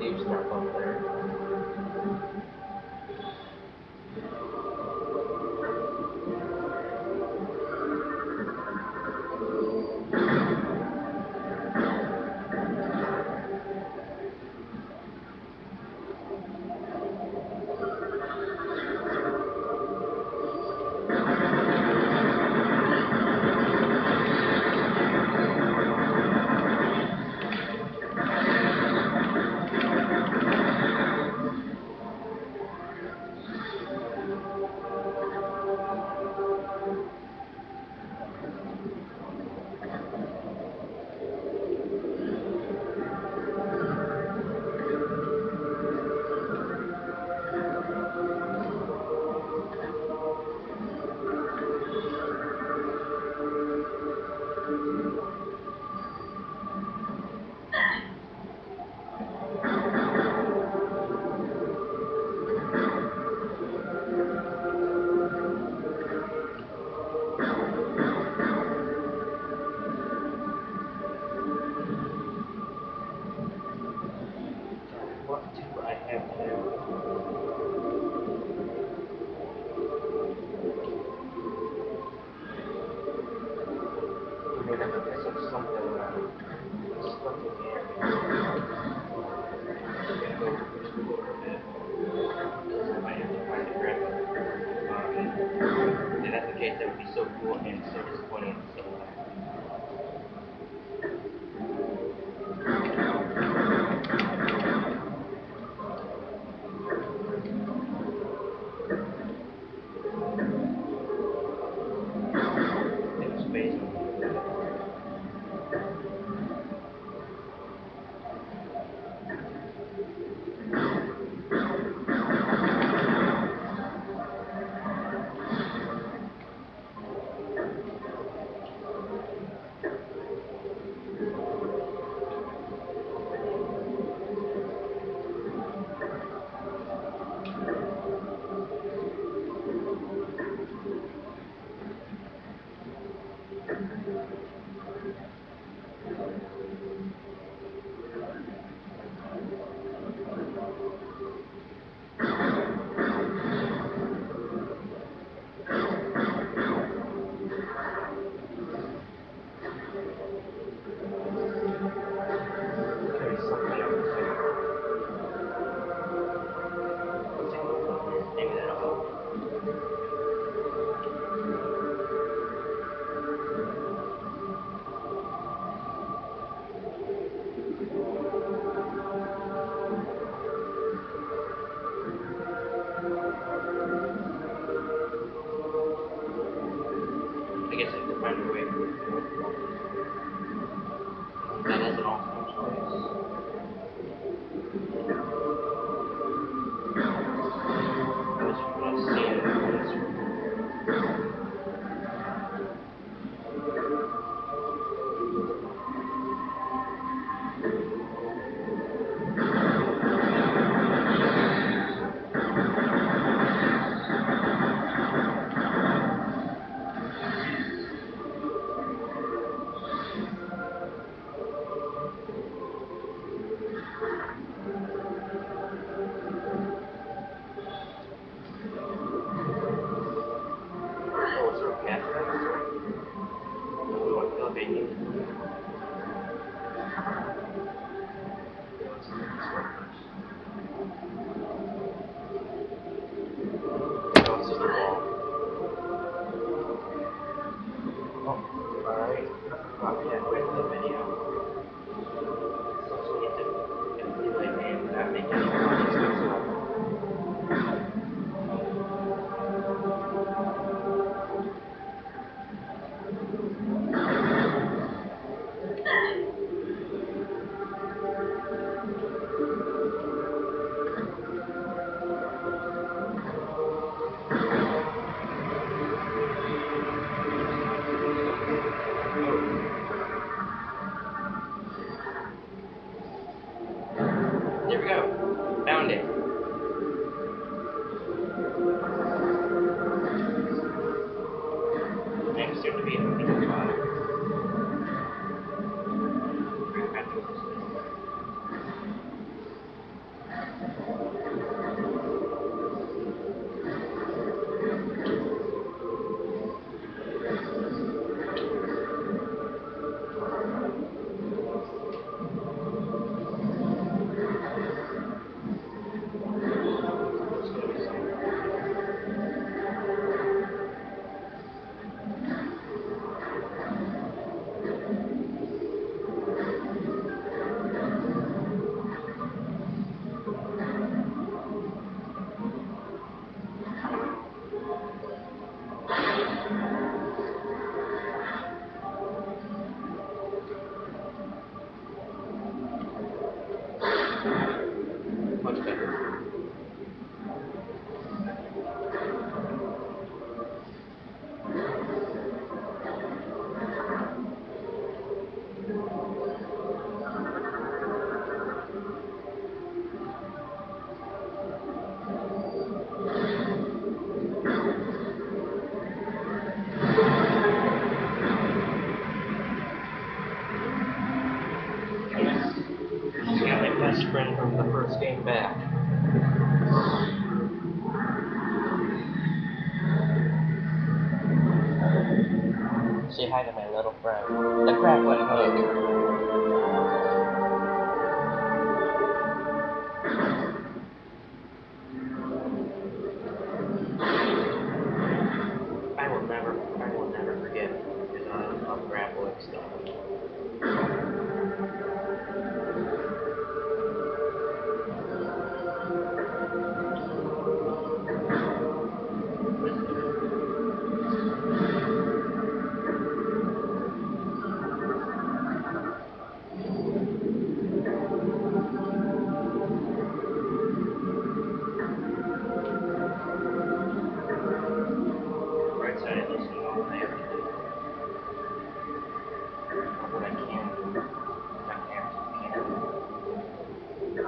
use stuff up there. School and service so поколение Say hi to my little friend, the grappling hook. I will never, I will never forget his uh, of grappling stuff.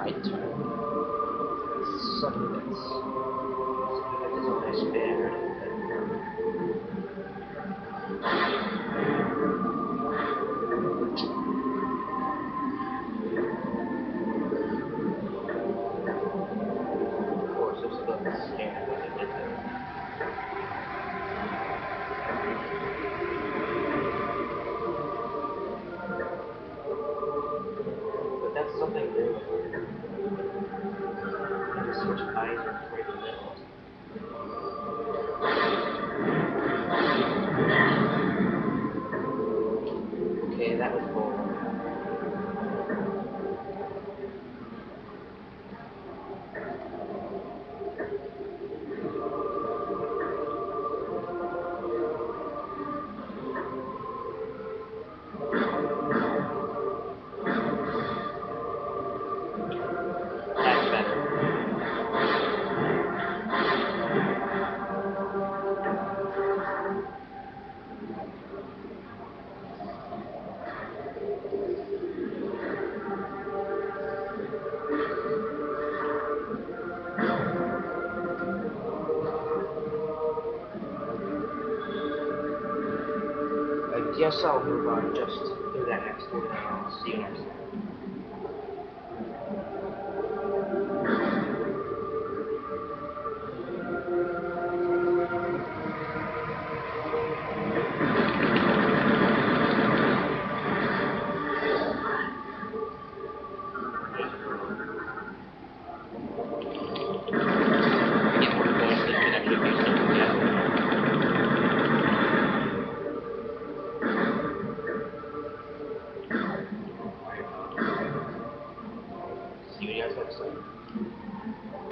Right turn. Something that's. Something that is a nice switch eyes are right I'll move on just do that next I'll see you next time.